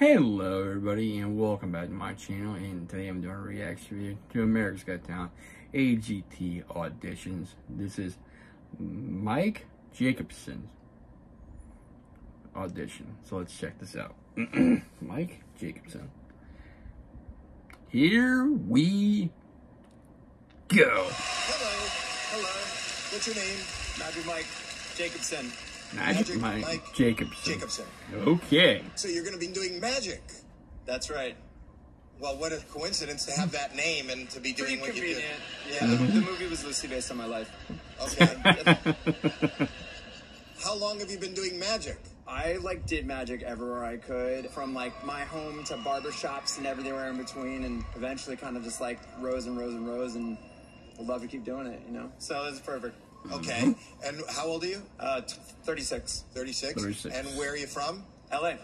Hello everybody and welcome back to my channel and today I'm doing a reaction video to America's Got Talent AGT auditions. This is Mike Jacobson's audition. So let's check this out. Mike Jacobson. Here we go. Hello. Hello. What's your name? Magic Mike Jacobson. Magic, Magic Mike, Mike Jacobson. Jacobson. Okay. So you're going to be doing magic. That's right. Well, what a coincidence to have that name and to be Pretty doing what you do. Yeah, the, the movie was loosely based on my life. Okay. How long have you been doing magic? I like did magic everywhere I could, from like my home to barber shops and everywhere in between, and eventually kind of just like rose and rose and rose, and would love to keep doing it, you know. So it's perfect. Okay. And how old are you? Uh, t- 36, 36. 36. And where are you from? L.A.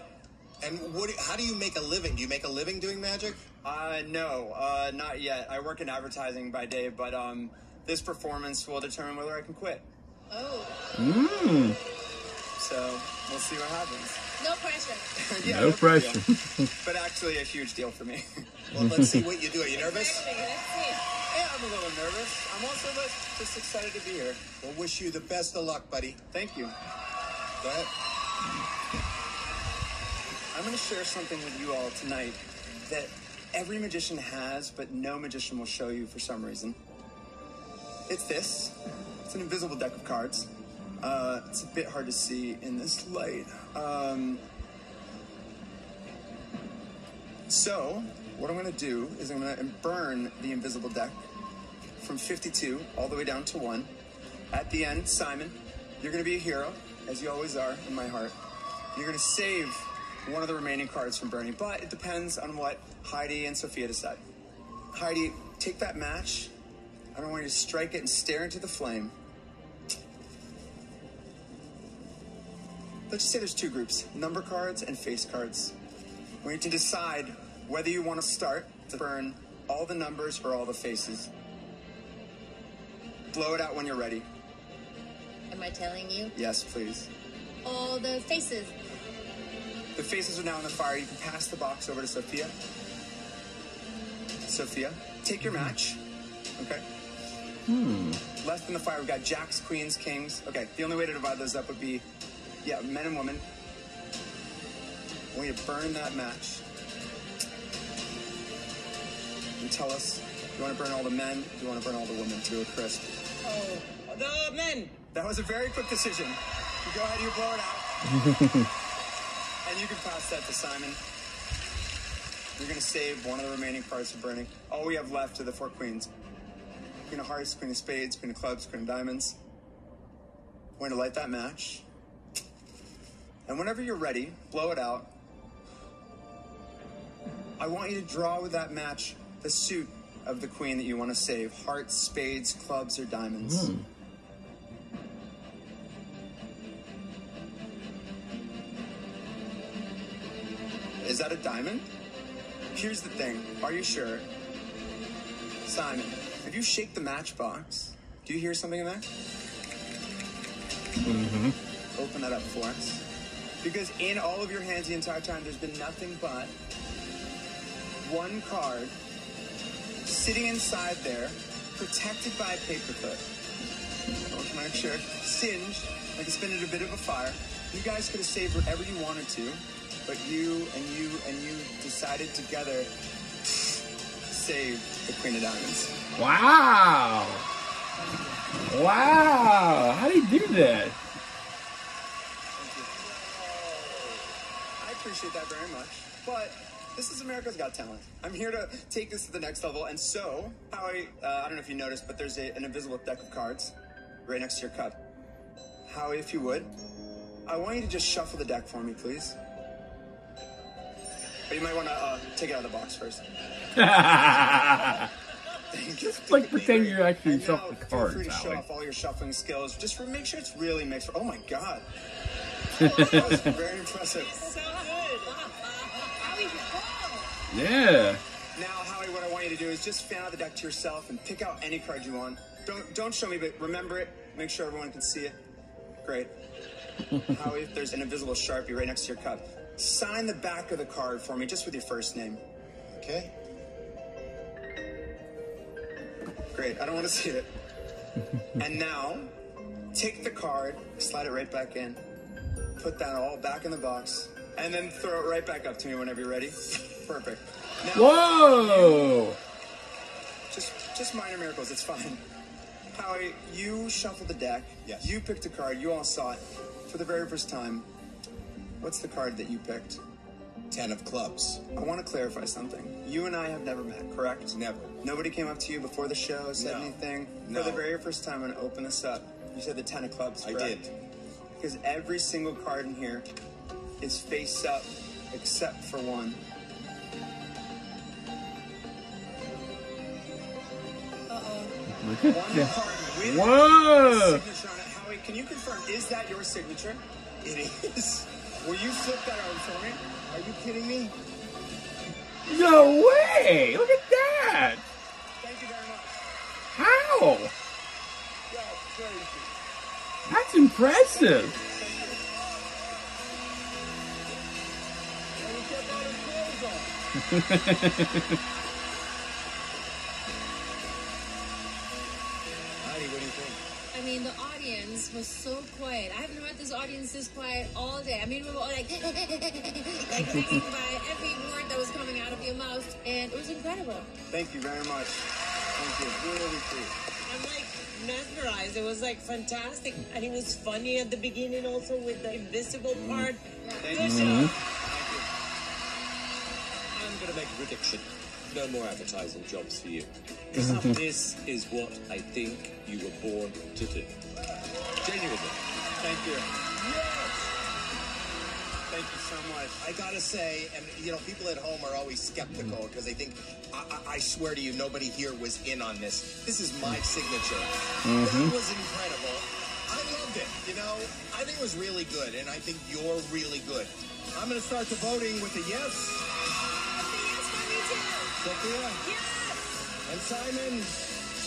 And what? How do you make a living? Do you make a living doing magic? Uh, no, uh, not yet. I work in advertising by day, but um, this performance will determine whether I can quit. Oh, Mmm. So we'll see what happens. no pressure. yeah, no big pressure. deal. but actually, a huge deal for me. Well, let's see what you do. Are you nervous? Actually. Yeah, I'm a little nervous. I'm also just excited to be here. We'll wish you the best of luck, buddy. Thank you. Go ahead. I'm going to share something with you all tonight that every magician has, but no magician will show you for some reason. It's this. It's an invisible deck of cards. Uh, it's a bit hard to see in this light. Um, so, what I'm going to do is I'm going to burn the invisible deck from 52 all the way down to 1. At the end, Simon, you're going to be a hero, as you always are in my heart. You're going to save one of the remaining cards from burning, but it depends on what Heidi and Sophia decide. Heidi, take that match. I don't want you to strike it and stare into the flame. Let's just say there's two groups number cards and face cards. We need to decide whether you want to start to burn all the numbers or all the faces. Blow it out when you're ready. Am I telling you? Yes, please. All the faces. The faces are now in the fire. You can pass the box over to Sophia. Sophia, take your match. Okay. Hmm. Left in the fire, we've got jacks, queens, kings. Okay, the only way to divide those up would be, yeah, men and women. I want you to burn that match. And tell us, you want to burn all the men, you want to burn all the women to a crisp. Oh, the men. That was a very quick decision. You go ahead, you blow it out. and you can pass that to Simon. You're gonna save one of the remaining cards for burning. All we have left are the four queens. Queen of hearts, queen of spades, queen of clubs, queen of diamonds. We're gonna light that match. And whenever you're ready, blow it out. I want you to draw with that match the suit of the queen that you want to save. Hearts, spades, clubs, or diamonds. Hmm. Is that a diamond? Here's the thing. Are you sure? Simon, if you shake the matchbox, do you hear something in there? Mm-hmm. Open that up for us. Because in all of your hands the entire time, there's been nothing but one card sitting inside there, protected by a paperclip. I want to make sure. Singed, like it's been in a bit of a fire. You guys could have saved whatever you wanted to, but you and you and you decided together to save the Queen of Diamonds. Wow. Wow. How do you do that? I appreciate that very much. But this is America's Got Talent. I'm here to take this to the next level. And so, Howie, uh, I don't know if you noticed, but there's a, an invisible deck of cards right next to your cup. Howie, if you would, I want you to just shuffle the deck for me, please. But you might want to uh, take it out of the box first. just like pretend you're actually And now, shuffling Feel cards, free to show Howie. off all your shuffling skills. Just for, make sure it's really mixed. Oh my god. that was very impressive. So good. How is it Yeah. Now, Howie, what I want you to do is just fan out the deck to yourself and pick out any card you want. Don't don't show me, but remember it. Make sure everyone can see it. Great. Howie, if there's an invisible Sharpie right next to your cup, sign the back of the card for me just with your first name. Okay. Great, I don't want to see it. and now, take the card, slide it right back in, put that all back in the box, and then throw it right back up to me whenever you're ready. Perfect. Now, Whoa! just just minor miracles, it's fine. Howie, you shuffled the deck. Yes. You picked a card. You all saw it for the very first time. What's the card that you picked? Ten of clubs. I want to clarify something. You and I have never met, correct? Never. Nobody came up to you before the show, said No. anything. No. For the very first time, I'm gonna open this up. You said the ten of clubs. I did. Because every single card in here is face up, except for one. Look at that. Whoa! signature on it. Howie, can you confirm? Is that your signature? It is. Will you flip that over for me? Are you kidding me? No way! Look at that! Thank you very much. How? That's crazy. That's impressive. And we kept all was so quiet. I haven't heard this audience this quiet all day. I mean, we were all like, like hanging by every word that was coming out of your mouth, and it was incredible. Thank you very much. Thank you. Really sweet. I'm like mesmerized. It was like fantastic, and it was funny at the beginning also with the invisible mm-hmm. part. Thank Good you. I'm going to make a prediction. No more advertising jobs for you. Mm-hmm. this is what I think you were born to do. Genuinely. Thank you. Thank you so much. I gotta say, and you know, people at home are always skeptical mm-hmm. because they think, I, I, I swear to you, nobody here was in on this. This is my mm-hmm. signature. Mm-hmm. That was incredible. I loved it. You know, I think it was really good, and I think you're really good. I'm gonna start the voting with a yes. Sophia Yes. and Simon,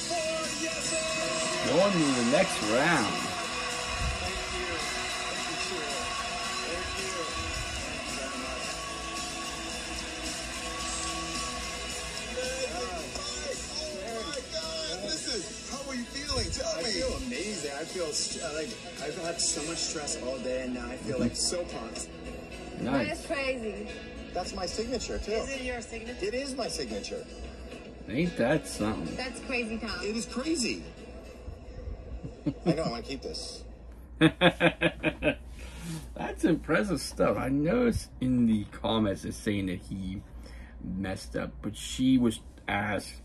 four yeses. Going to the next round. I me. feel amazing. I feel uh, like I've had so much stress all day, and now I feel like so pumped. Nice. That's crazy. That's my signature too. Is it your signature? It is my signature. Ain't that something? That's crazy, Tom. It is crazy. I know. I want to keep this. That's impressive stuff. I noticed in the comments it's saying that he messed up, but she was asked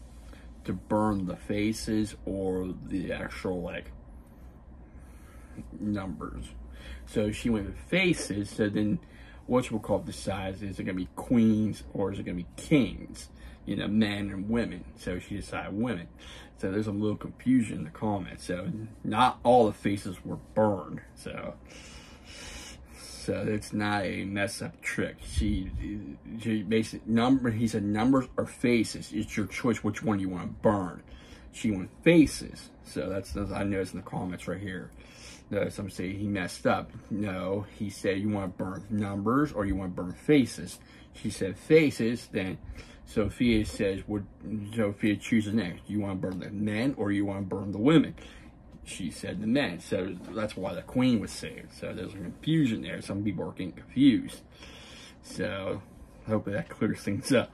to burn the faces or the actual like numbers. So she went with faces. So then, what we'll call decides is it gonna be queens or is it gonna be kings? You know, men and women. So she decided women. So there's a little confusion in the comments. So not all the faces were burned. So so it's not a mess up trick. She, she basically number. He said numbers or faces. It's your choice which one you want to burn. She went faces. So that's, that's I noticed in the comments right here. No, some say he messed up. No, he said you want to burn numbers or you want to burn faces. She said faces. Then Sophia says, "Would Sophia chooses next? You want to burn the men or you want to burn the women?" She said the men. So that's why the queen was saved. So there's a confusion there. Some people are getting confused. So hopefully that clears things up.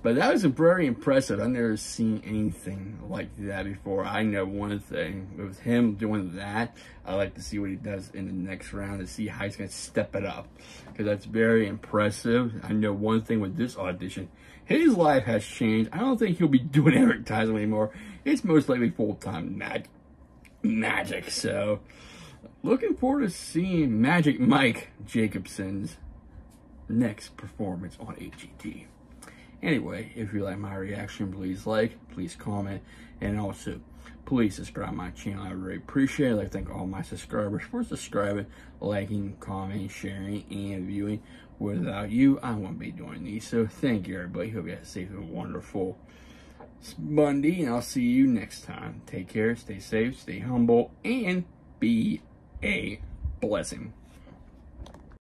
But that was very impressive. I've never seen anything like that before. I know one thing with him doing that, I like to see what he does in the next round to see how he's going to step it up. Because that's very impressive. I know one thing with this audition, his life has changed. I don't think he'll be doing advertising anymore. It's most likely full-time magic magic. So, looking forward to seeing Magic Mike Jacobson's next performance on AGT. Anyway, if you like my reaction, please like, please comment, and also please subscribe my channel. I really appreciate it. Like thank all my subscribers for subscribing, liking, commenting, sharing, and viewing. Without you, I won't be doing these. So thank you, everybody. Hope you have a safe and wonderful Monday, and I'll see you next time. Take care, stay safe, stay humble, and be a blessing.